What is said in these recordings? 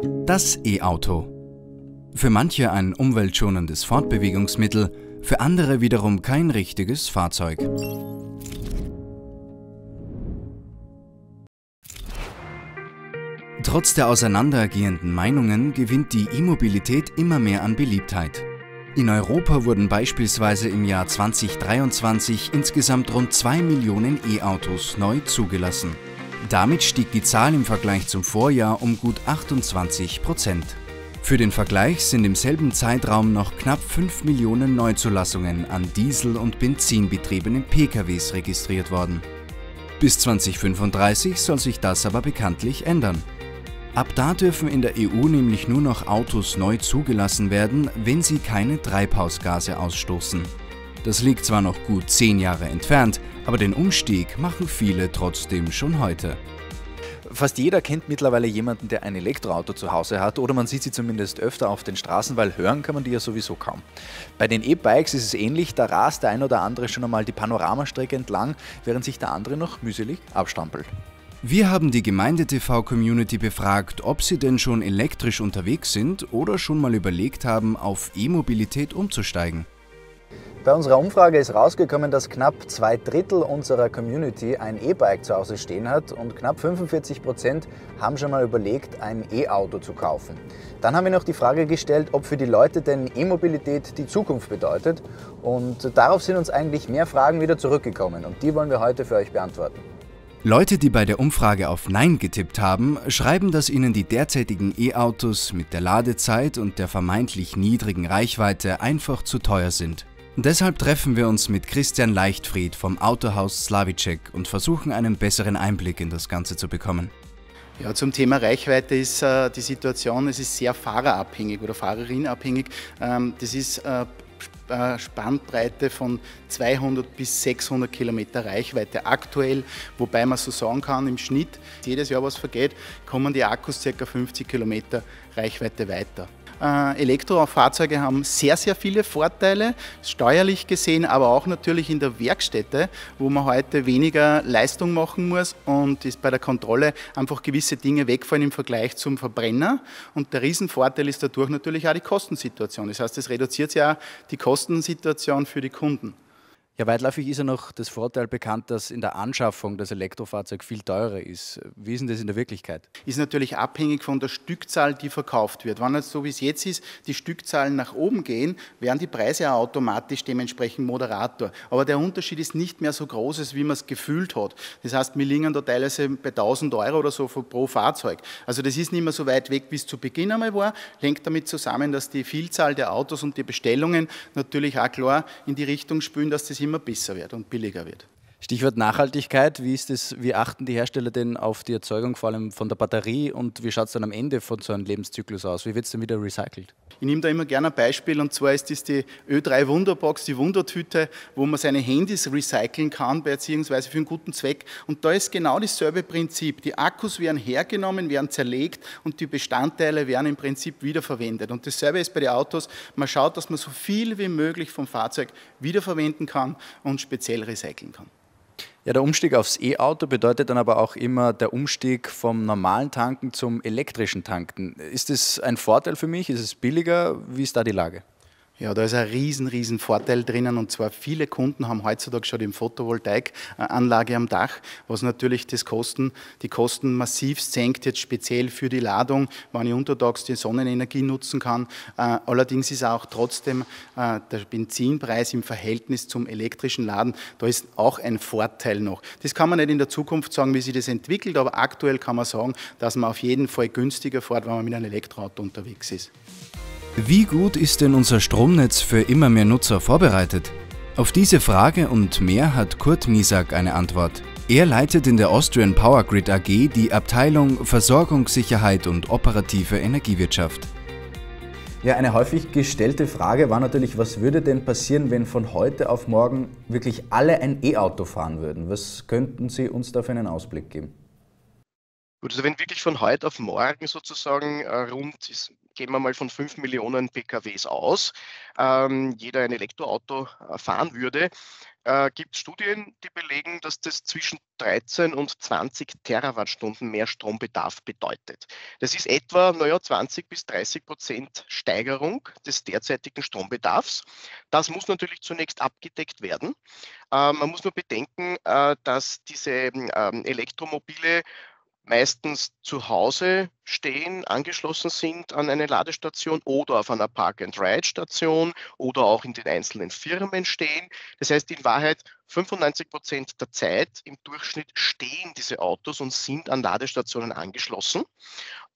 Das E-Auto. Für manche ein umweltschonendes Fortbewegungsmittel, für andere wiederum kein richtiges Fahrzeug. Trotz der auseinandergehenden Meinungen gewinnt die E-Mobilität immer mehr an Beliebtheit. In Europa wurden beispielsweise im Jahr 2023 insgesamt rund 2 Millionen E-Autos neu zugelassen. Damit stieg die Zahl im Vergleich zum Vorjahr um gut 28 Prozent. Für den Vergleich sind im selben Zeitraum noch knapp 5 Millionen Neuzulassungen an Diesel- und Benzinbetriebenen PKWs registriert worden. Bis 2035 soll sich das aber bekanntlich ändern. Ab da dürfen in der EU nämlich nur noch Autos neu zugelassen werden, wenn sie keine Treibhausgase ausstoßen. Das liegt zwar noch gut zehn Jahre entfernt, aber den Umstieg machen viele trotzdem schon heute. Fast jeder kennt mittlerweile jemanden, der ein Elektroauto zu Hause hat oder man sieht sie zumindest öfter auf den Straßen, weil hören kann man die ja sowieso kaum. Bei den E-Bikes ist es ähnlich, da rast der ein oder andere schon einmal die Panoramastrecke entlang, während sich der andere noch mühselig abstampelt. Wir haben die Gemeinde-TV-Community befragt, ob sie denn schon elektrisch unterwegs sind oder schon mal überlegt haben, auf E-Mobilität umzusteigen. Bei unserer Umfrage ist rausgekommen, dass knapp zwei Drittel unserer Community ein E-Bike zu Hause stehen hat und knapp 45 Prozent haben schon mal überlegt, ein E-Auto zu kaufen. Dann haben wir noch die Frage gestellt, ob für die Leute denn E-Mobilität die Zukunft bedeutet und darauf sind uns eigentlich mehr Fragen wieder zurückgekommen und die wollen wir heute für euch beantworten. Leute, die bei der Umfrage auf Nein getippt haben, schreiben, dass ihnen die derzeitigen E-Autos mit der Ladezeit und der vermeintlich niedrigen Reichweite einfach zu teuer sind. Deshalb treffen wir uns mit Christian Leichtfried vom Autohaus Slavicek und versuchen einen besseren Einblick in das Ganze zu bekommen. Ja, zum Thema Reichweite ist äh, die Situation, es ist sehr fahrerabhängig oder fahrerinabhängig. Ähm, das ist äh, äh, Spannbreite von 200 bis 600 Kilometer Reichweite aktuell, wobei man so sagen kann, im Schnitt, jedes Jahr was vergeht, kommen die Akkus ca. 50 Kilometer Reichweite weiter. Äh, Elektrofahrzeuge haben sehr, sehr viele Vorteile, steuerlich gesehen, aber auch natürlich in der Werkstätte, wo man heute weniger Leistung machen muss und ist bei der Kontrolle einfach gewisse Dinge wegfallen im Vergleich zum Verbrenner. Und der Riesenvorteil ist dadurch natürlich auch die Kostensituation. Das heißt, es reduziert ja auch die Kostensituation für die Kunden. Ja, weitläufig ist ja noch das Vorteil bekannt, dass in der Anschaffung das Elektrofahrzeug viel teurer ist. Wie ist denn das in der Wirklichkeit? Ist natürlich abhängig von der Stückzahl, die verkauft wird. Wenn jetzt so wie es jetzt ist, die Stückzahlen nach oben gehen, werden die Preise auch automatisch dementsprechend moderator. Aber der Unterschied ist nicht mehr so groß, wie man es gefühlt hat. Das heißt, wir liegen da teilweise bei 1000 Euro oder so pro Fahrzeug. Also das ist nicht mehr so weit weg, wie es zu Beginn einmal war. Hängt damit zusammen, dass die Vielzahl der Autos und die Bestellungen natürlich auch klar in die Richtung spülen, dass das immer immer besser wird und billiger wird. Stichwort Nachhaltigkeit, wie ist das, wie achten die Hersteller denn auf die Erzeugung vor allem von der Batterie und wie schaut es dann am Ende von so einem Lebenszyklus aus? Wie wird es dann wieder recycelt? Ich nehme da immer gerne ein Beispiel und zwar ist das die Ö3 Wunderbox, die Wundertüte, wo man seine Handys recyceln kann, beziehungsweise für einen guten Zweck. Und da ist genau dasselbe Prinzip. Die Akkus werden hergenommen, werden zerlegt und die Bestandteile werden im Prinzip wiederverwendet. Und dasselbe ist bei den Autos. Man schaut, dass man so viel wie möglich vom Fahrzeug wiederverwenden kann und speziell recyceln kann. Ja, der Umstieg aufs E-Auto bedeutet dann aber auch immer der Umstieg vom normalen Tanken zum elektrischen Tanken. Ist das ein Vorteil für mich? Ist es billiger? Wie ist da die Lage? Ja, da ist ein riesen, riesen Vorteil drinnen und zwar viele Kunden haben heutzutage schon die Photovoltaikanlage am Dach, was natürlich das Kosten, die Kosten massiv senkt, jetzt speziell für die Ladung, wenn ich untertags die Sonnenenergie nutzen kann. Äh, allerdings ist auch trotzdem äh, der Benzinpreis im Verhältnis zum elektrischen Laden, da ist auch ein Vorteil noch. Das kann man nicht in der Zukunft sagen, wie sich das entwickelt, aber aktuell kann man sagen, dass man auf jeden Fall günstiger fährt, wenn man mit einem Elektroauto unterwegs ist. Wie gut ist denn unser Stromnetz für immer mehr Nutzer vorbereitet? Auf diese Frage und mehr hat Kurt Misak eine Antwort. Er leitet in der Austrian Power Grid AG die Abteilung Versorgungssicherheit und operative Energiewirtschaft. Ja, eine häufig gestellte Frage war natürlich, was würde denn passieren, wenn von heute auf morgen wirklich alle ein E-Auto fahren würden? Was könnten Sie uns da für einen Ausblick geben? Gut, also wenn wirklich von heute auf morgen sozusagen äh, rund, ist, gehen wir mal von 5 Millionen PKWs aus, ähm, jeder ein Elektroauto äh, fahren würde, äh, gibt es Studien, die belegen, dass das zwischen 13 und 20 Terawattstunden mehr Strombedarf bedeutet. Das ist etwa naja, 20 bis 30 Prozent Steigerung des derzeitigen Strombedarfs. Das muss natürlich zunächst abgedeckt werden. Äh, man muss nur bedenken, äh, dass diese ähm, Elektromobile meistens zu Hause stehen, angeschlossen sind an eine Ladestation oder auf einer Park-and-Ride-Station oder auch in den einzelnen Firmen stehen. Das heißt, in Wahrheit 95 Prozent der Zeit im Durchschnitt stehen diese Autos und sind an Ladestationen angeschlossen.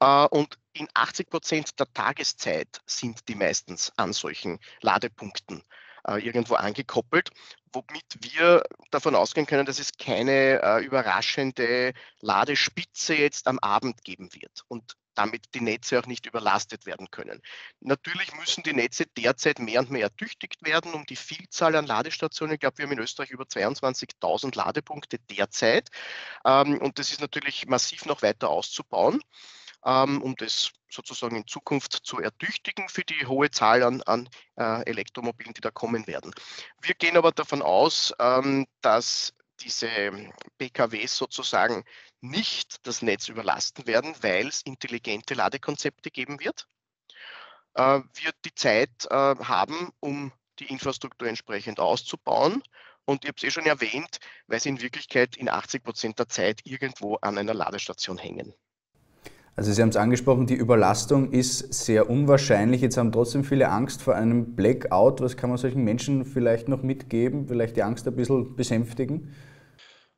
Äh, und in 80 Prozent der Tageszeit sind die meistens an solchen Ladepunkten äh, irgendwo angekoppelt, womit wir davon ausgehen können, dass es keine äh, überraschende Ladespitze jetzt am Abend geben wird und damit die Netze auch nicht überlastet werden können. Natürlich müssen die Netze derzeit mehr und mehr ertüchtigt werden, um die Vielzahl an Ladestationen. Ich glaube, wir haben in Österreich über 22.000 Ladepunkte derzeit. Ähm, und das ist natürlich massiv noch weiter auszubauen um das sozusagen in Zukunft zu ertüchtigen für die hohe Zahl an, an äh, Elektromobilen, die da kommen werden. Wir gehen aber davon aus, ähm, dass diese PKWs sozusagen nicht das Netz überlasten werden, weil es intelligente Ladekonzepte geben wird. Äh, wir die Zeit äh, haben, um die Infrastruktur entsprechend auszubauen. Und ich habe es eh schon erwähnt, weil sie in Wirklichkeit in 80 Prozent der Zeit irgendwo an einer Ladestation hängen. Also Sie haben es angesprochen, die Überlastung ist sehr unwahrscheinlich. Jetzt haben trotzdem viele Angst vor einem Blackout. Was kann man solchen Menschen vielleicht noch mitgeben? Vielleicht die Angst ein bisschen besänftigen?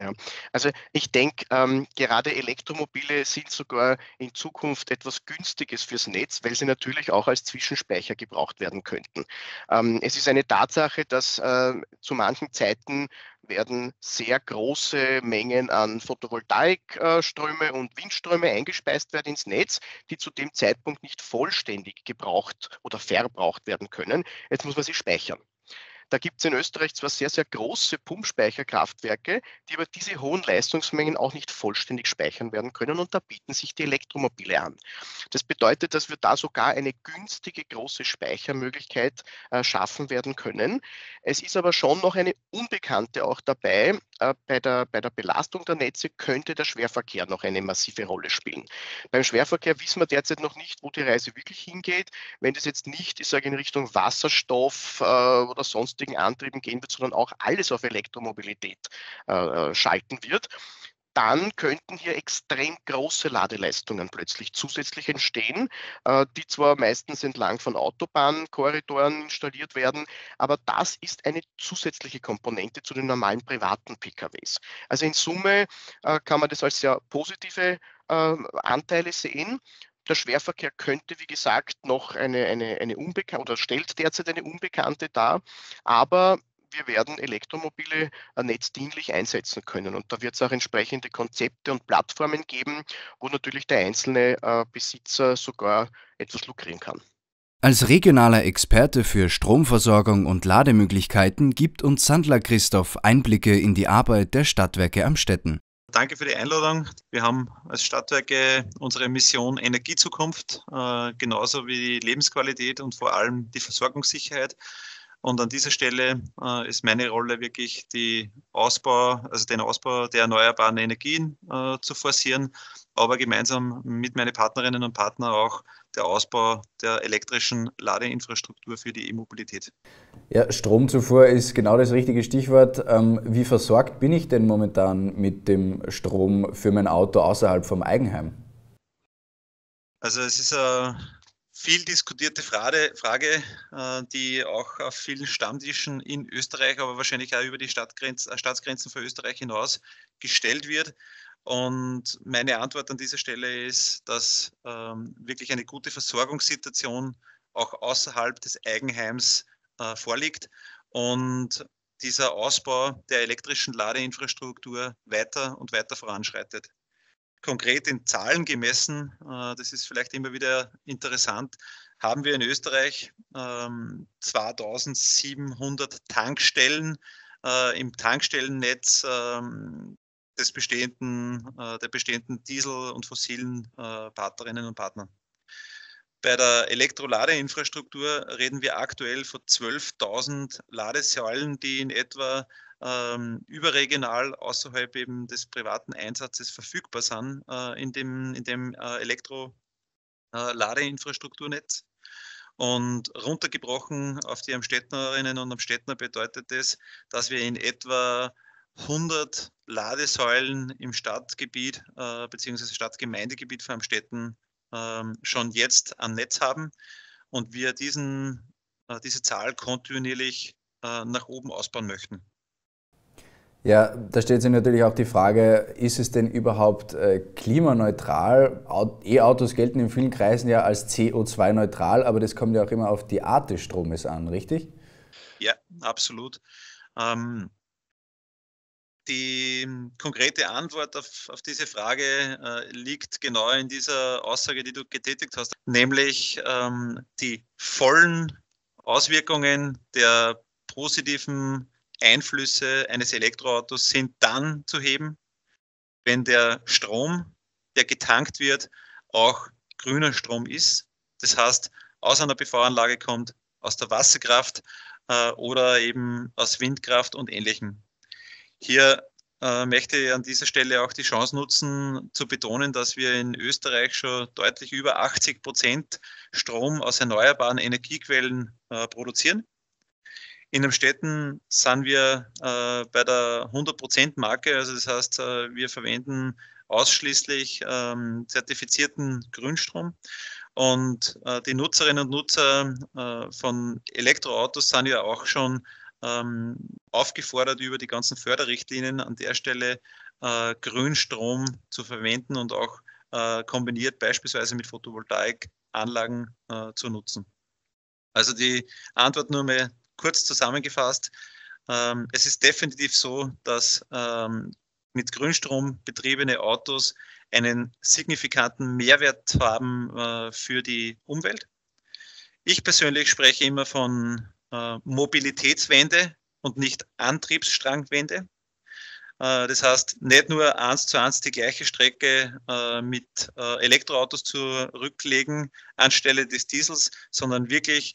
Ja, also ich denke, ähm, gerade Elektromobile sind sogar in Zukunft etwas Günstiges fürs Netz, weil sie natürlich auch als Zwischenspeicher gebraucht werden könnten. Ähm, es ist eine Tatsache, dass äh, zu manchen Zeiten werden sehr große Mengen an Photovoltaikströme und Windströme eingespeist werden ins Netz, die zu dem Zeitpunkt nicht vollständig gebraucht oder verbraucht werden können. Jetzt muss man sie speichern. Da gibt es in Österreich zwar sehr, sehr große Pumpspeicherkraftwerke, die aber diese hohen Leistungsmengen auch nicht vollständig speichern werden können und da bieten sich die Elektromobile an. Das bedeutet, dass wir da sogar eine günstige große Speichermöglichkeit äh, schaffen werden können. Es ist aber schon noch eine Unbekannte auch dabei. Äh, bei, der, bei der Belastung der Netze könnte der Schwerverkehr noch eine massive Rolle spielen. Beim Schwerverkehr wissen wir derzeit noch nicht, wo die Reise wirklich hingeht. Wenn das jetzt nicht, ich sage in Richtung Wasserstoff äh, oder sonst sonstigen Antrieben gehen wird, sondern auch alles auf Elektromobilität äh, äh, schalten wird, dann könnten hier extrem große Ladeleistungen plötzlich zusätzlich entstehen, äh, die zwar meistens entlang von Autobahnkorridoren installiert werden, aber das ist eine zusätzliche Komponente zu den normalen privaten PKWs. Also in Summe äh, kann man das als sehr positive äh, Anteile sehen. Der Schwerverkehr könnte, wie gesagt, noch eine, eine, eine unbekannte oder stellt derzeit eine Unbekannte dar, aber wir werden Elektromobile äh, netzdienlich einsetzen können. Und da wird es auch entsprechende Konzepte und Plattformen geben, wo natürlich der einzelne äh, Besitzer sogar etwas lukrieren kann. Als regionaler Experte für Stromversorgung und Lademöglichkeiten gibt uns Sandler Christoph Einblicke in die Arbeit der Stadtwerke am Städten. Danke für die Einladung. Wir haben als Stadtwerke unsere Mission Energiezukunft, äh, genauso wie die Lebensqualität und vor allem die Versorgungssicherheit. Und an dieser Stelle äh, ist meine Rolle wirklich die Ausbau, also den Ausbau der erneuerbaren Energien äh, zu forcieren, aber gemeinsam mit meinen Partnerinnen und Partnern auch der Ausbau der elektrischen Ladeinfrastruktur für die E-Mobilität. Ja, Stromzufuhr ist genau das richtige Stichwort. Ähm, wie versorgt bin ich denn momentan mit dem Strom für mein Auto außerhalb vom Eigenheim? Also es ist eine viel diskutierte Frage, Frage äh, die auch auf vielen Stammtischen in Österreich, aber wahrscheinlich auch über die Stadtgrenz, äh, Staatsgrenzen für Österreich hinaus gestellt wird. Und meine Antwort an dieser Stelle ist, dass ähm, wirklich eine gute Versorgungssituation auch außerhalb des Eigenheims äh, vorliegt und dieser Ausbau der elektrischen Ladeinfrastruktur weiter und weiter voranschreitet. Konkret in Zahlen gemessen, äh, das ist vielleicht immer wieder interessant, haben wir in Österreich ähm, 2700 Tankstellen äh, im Tankstellennetz ähm, des bestehenden, äh, der bestehenden Diesel- und fossilen äh, Partnerinnen und Partner. Bei der Elektroladeinfrastruktur reden wir aktuell von 12.000 Ladesäulen, die in etwa ähm, überregional außerhalb eben des privaten Einsatzes verfügbar sind äh, in dem, in dem äh, Elektro-Ladeinfrastrukturnetz. Äh, und runtergebrochen auf die Amstädtnerinnen und Amstädtner bedeutet das, dass wir in etwa 100 Ladesäulen im Stadtgebiet äh, bzw. Stadtgemeindegebiet von Amstetten äh, schon jetzt am Netz haben und wir diesen, äh, diese Zahl kontinuierlich äh, nach oben ausbauen möchten. Ja, da stellt sich natürlich auch die Frage, ist es denn überhaupt äh, klimaneutral? E-Autos gelten in vielen Kreisen ja als CO2-neutral, aber das kommt ja auch immer auf die Art des Stromes an, richtig? Ja, absolut. Ähm, die konkrete Antwort auf, auf diese Frage äh, liegt genau in dieser Aussage, die du getätigt hast, nämlich ähm, die vollen Auswirkungen der positiven Einflüsse eines Elektroautos sind dann zu heben, wenn der Strom, der getankt wird, auch grüner Strom ist. Das heißt, aus einer PV-Anlage kommt, aus der Wasserkraft äh, oder eben aus Windkraft und ähnlichem. Hier äh, möchte ich an dieser Stelle auch die Chance nutzen, zu betonen, dass wir in Österreich schon deutlich über 80 Prozent Strom aus erneuerbaren Energiequellen äh, produzieren. In Städten sind wir äh, bei der 100%-Marke, also das heißt, äh, wir verwenden ausschließlich ähm, zertifizierten Grünstrom. Und äh, die Nutzerinnen und Nutzer äh, von Elektroautos sind ja auch schon ähm, aufgefordert, über die ganzen Förderrichtlinien an der Stelle äh, Grünstrom zu verwenden und auch äh, kombiniert beispielsweise mit Photovoltaikanlagen zu nutzen. Also die Antwort nur mehr kurz zusammengefasst, ähm, es ist definitiv so, dass ähm, mit Grünstrom betriebene Autos einen signifikanten Mehrwert haben äh, für die Umwelt. Ich persönlich spreche immer von äh, Mobilitätswende und nicht Antriebsstrangwende. Äh, das heißt, nicht nur eins zu eins die gleiche Strecke äh, mit äh, Elektroautos zurücklegen anstelle des Diesels, sondern wirklich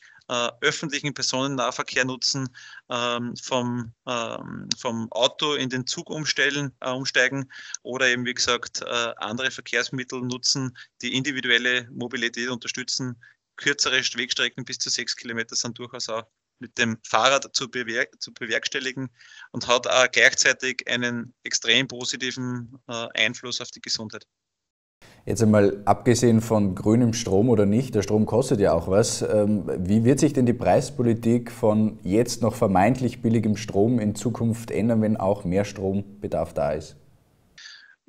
öffentlichen Personennahverkehr nutzen, ähm, vom, ähm, vom Auto in den Zug umstellen, umsteigen oder eben, wie gesagt, andere Verkehrsmittel nutzen, die individuelle Mobilität unterstützen. Kürzere Wegstrecken bis zu sechs Kilometer sind durchaus auch mit dem Fahrrad zu, bewerk zu bewerkstelligen und hat auch gleichzeitig einen extrem positiven äh, Einfluss auf die Gesundheit. Jetzt einmal abgesehen von grünem Strom oder nicht, der Strom kostet ja auch was. Ähm, wie wird sich denn die Preispolitik von jetzt noch vermeintlich billigem Strom in Zukunft ändern, wenn auch mehr Strombedarf da ist?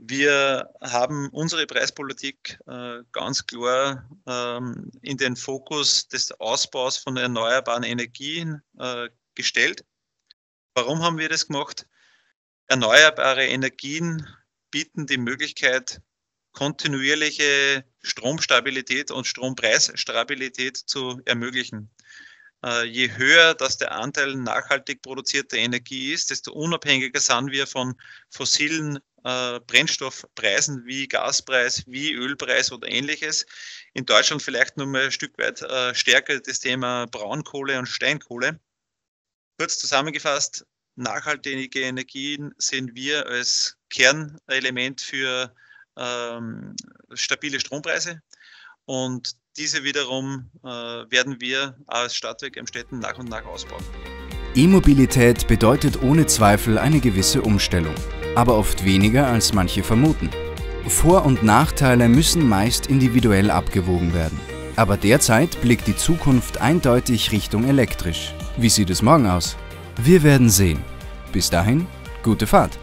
Wir haben unsere Preispolitik äh, ganz klar ähm, in den Fokus des Ausbaus von erneuerbaren Energien äh, gestellt. Warum haben wir das gemacht? Erneuerbare Energien bieten die Möglichkeit, kontinuierliche Stromstabilität und Strompreisstabilität zu ermöglichen. Äh, je höher das der Anteil nachhaltig produzierter Energie ist, desto unabhängiger sind wir von fossilen äh, Brennstoffpreisen wie Gaspreis, wie Ölpreis oder ähnliches. In Deutschland vielleicht nur mal ein Stück weit äh, stärker das Thema Braunkohle und Steinkohle. Kurz zusammengefasst, nachhaltige Energien sehen wir als Kernelement für ähm, stabile Strompreise. Und diese wiederum äh, werden wir als Stadtwerk Städten nach und nach ausbauen. E-Mobilität bedeutet ohne Zweifel eine gewisse Umstellung, aber oft weniger als manche vermuten. Vor- und Nachteile müssen meist individuell abgewogen werden. Aber derzeit blickt die Zukunft eindeutig Richtung elektrisch. Wie sieht es morgen aus? Wir werden sehen. Bis dahin, gute Fahrt!